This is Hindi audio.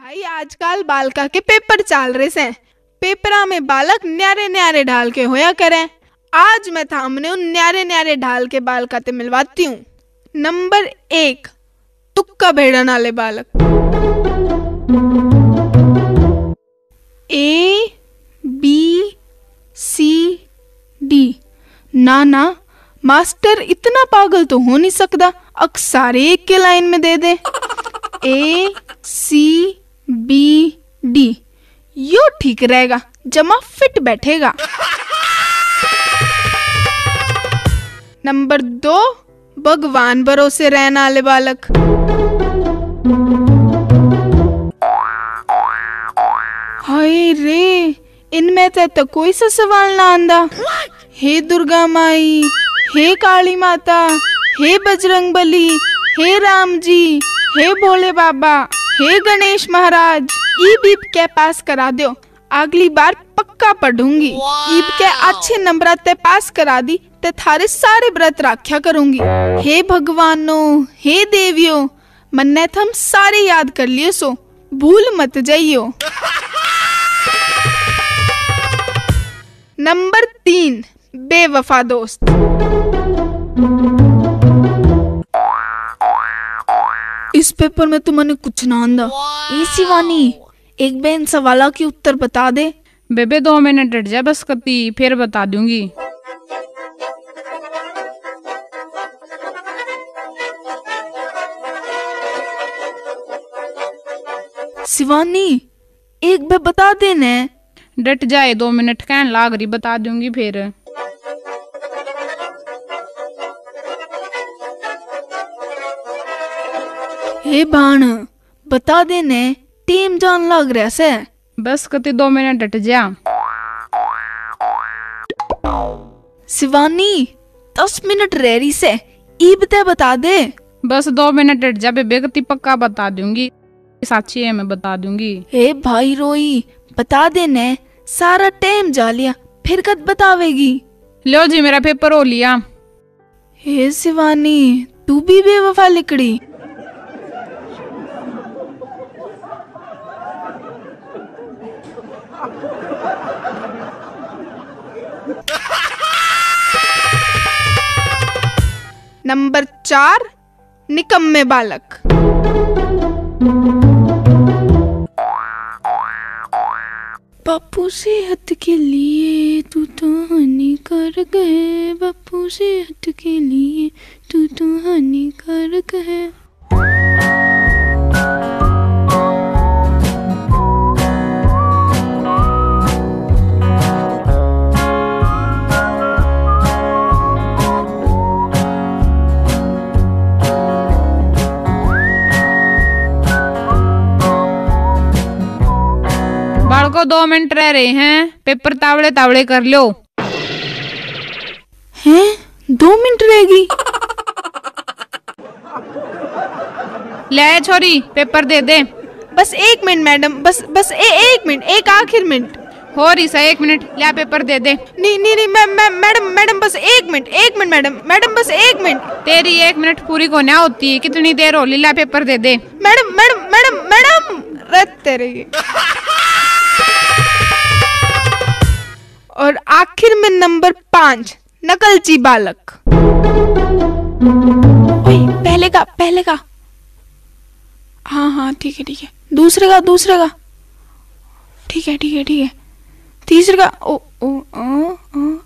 भाई, आजकल बालका के पेपर चाल रहे से। पेपरा में बालक न्यारे न्यारे ढाल के होया करें। आज मैं थामने उन न्यारे न्यारे ढाल के बालका ते मिलवाती हूँ। नंबर एक, तुक्का भेड़न वाले बालक। A, B, C, D. ना ना, मास्टर इतना पागल तो हो नहीं सकता अक सारे एक के लाइन में दे दे। A, C B D. यो ठीक रहेगा जमा फिट बैठेगा। नंबर दो भगवान भरोसे रहने वाले बालक। हाय रे इनमें तो, तो कोई सा सवाल ना आंदा। हे दुर्गा माई हे काली माता हे बजरंग बली हे राम जी हे भोले बाबा। हे गणेश महाराज ईब ईब के पास करा दो अगली बार पक्का पढ़ूँगी। ईब के अच्छे नंबर ते पास करा दी ते थारे सारे व्रत राख्या करूँगी। हे भगवानो हे देवियो मन्ने थम सारे याद कर लियो सो। भूल मत जाइयो। नंबर तीन बेवफा दोस्त। इस पेपर में तो मैंने कुछ ना आंदा। ए शिवानी एक बेन सवाला के उत्तर बता दे। बेबे दो मिनट हट जा बस कती फिर बता दूँगी। शिवानी एक बे बता देने डट जाए दो मिनट कहन लाग रही बता दूँगी फिर। हे बाण बता देने टीम जान लग रहा से। बस कती दो मिनट हट जा। शिवानी दस मिनट रह रही से ईब ते बता दे। बस दो मिनट हट जा बेबे कती पक्का बता दूँगी। साची है मैं बता दूँगी। हे भाई रोई बता देने सारा टाइम जा लिया फिर कद बतावेगी? लो जी मेरा पेपर हो लिया। हे शिवानी तू भी बेवफा लिकड़ी। नंबर चार, निकम्मे बालक। बापू सेहत के लिए तू तो हानि कर गए, बापू सेहत के लिए तू तो हानि बालको दो मिनट रह रहे हैं। पेपर तावड़े तावड़े कर लो। हैं? दो मिनट रहेगी। ले छोरी पेपर दे दे। बस एक मिनट मैडम। बस बस ए, एक मिनट एक आखिर मिनट। हो रही सा एक मिनट। ले पेपर दे दे। नहीं नहीं नहीं मैं मैं मैडम मैडम बस एक मिनट एक मिनट मैडम। मैडम बस एक मिनट। तेरी एक मिनट पूरी को ना होती है कितनी देर हो लीला पेपर दे दे। Madam madam madam madam. रत तेरे। और आखिर में नंबर पाँच नकलची बालक। पहले का पहले का। हाँ हाँ ठीक है ठीक है। दूसरे का दूसरे का। ठीक है ठीक है ठीक है। तीसरे का ओ ओ ओ, ओ